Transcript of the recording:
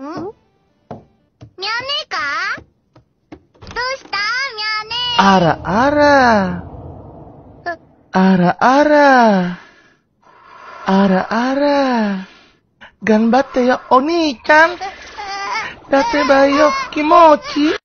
みゃねか？どうした？みゃねあらあら。あらあら。あらあら。頑張ってよ、お兄ちゃん。立てばよ、気持ち。